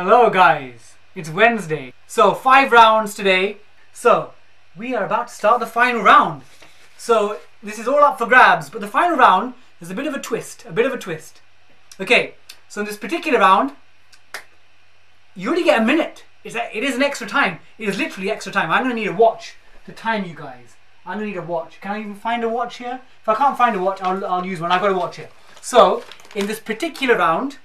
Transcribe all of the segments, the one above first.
Hello guys, it's Wednesday. So five rounds today. So we are about to start the final round. So this is all up for grabs, but the final round is a bit of a twist, a bit of a twist. Okay, so in this particular round, you only get a minute. It's a, it is an extra time. It is literally extra time. I'm to need a watch to time you guys. I'm to need a watch. Can I even find a watch here? If I can't find a watch, I'll, I'll use one. I've got a watch here. So, in this particular round,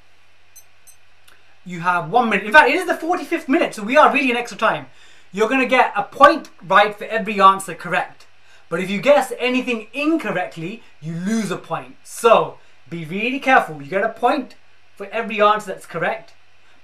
you have one minute. In fact, it is the 45th minute, so we are really in extra time. You're going to get a point right for every answer correct. But if you guess anything incorrectly, you lose a point. So, be really careful. You get a point for every answer that's correct,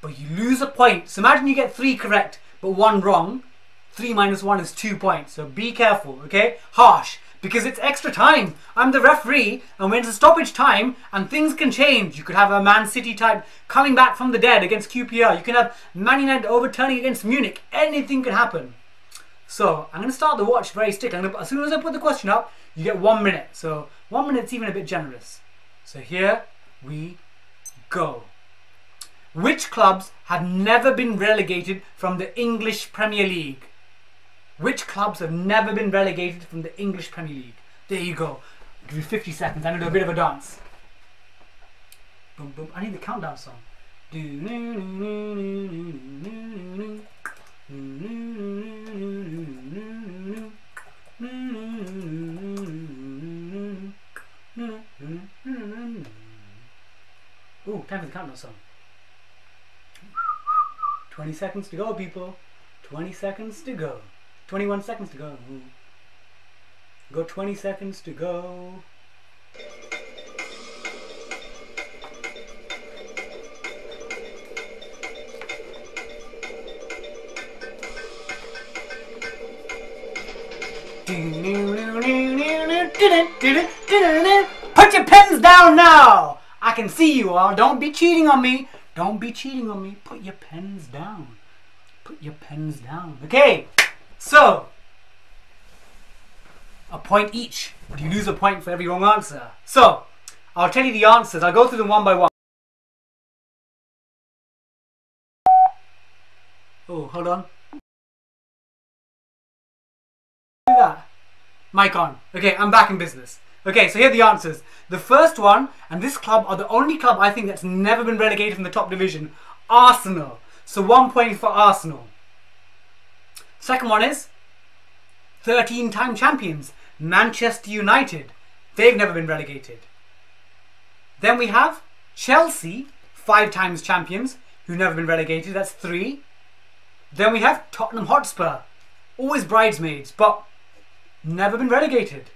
but you lose a point. So imagine you get three correct, but one wrong. Three minus one is two points. So be careful, okay? Harsh because it's extra time. I'm the referee, and when it's a stoppage time, and things can change. You could have a Man City type coming back from the dead against QPR. You can have Man United overturning against Munich. Anything can happen. So I'm going to start the watch very strict. as soon as I put the question up, you get one minute. So one minute's even a bit generous. So here we go. Which clubs have never been relegated from the English Premier League? Which clubs have never been relegated from the English Premier League? There you go. I'll give you 50 seconds. I'm going to do a bit of a dance. Boom, boom. I need the countdown song. Ooh, time for the countdown song. 20 seconds to go, people. 20 seconds to go. 21 seconds to go. Go 20 seconds to go. Put your pens down now! I can see you all. Don't be cheating on me. Don't be cheating on me. Put your pens down. Put your pens down. Okay. So, a point each. You lose a point for every wrong answer. So, I'll tell you the answers. I'll go through them one by one. Oh, hold on. Do that. Mic on. Okay, I'm back in business. Okay, so here are the answers. The first one, and this club are the only club I think that's never been relegated from the top division, Arsenal. So one point for Arsenal. Second one is 13 time champions, Manchester United. They've never been relegated. Then we have Chelsea, five times champions, who've never been relegated. That's three. Then we have Tottenham Hotspur, always bridesmaids, but never been relegated.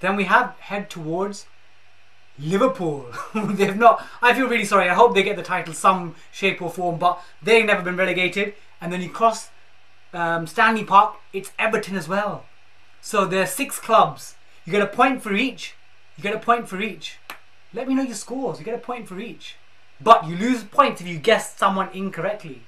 Then we have head towards Liverpool. They've not. I feel really sorry. I hope they get the title some shape or form, but they've never been relegated. And then you cross um, Stanley Park, it's Everton as well. So there are six clubs. You get a point for each. You get a point for each. Let me know your scores. You get a point for each. But you lose points if you guess someone incorrectly.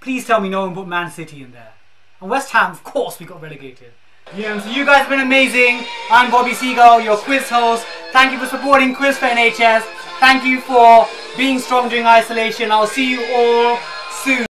Please tell me no one put Man City in there. And West Ham, of course, we got relegated. Yeah, so you guys have been amazing. I'm Bobby Seagull, your quiz host. Thank you for supporting Quiz for NHS. Thank you for being strong during isolation. I'll see you all soon.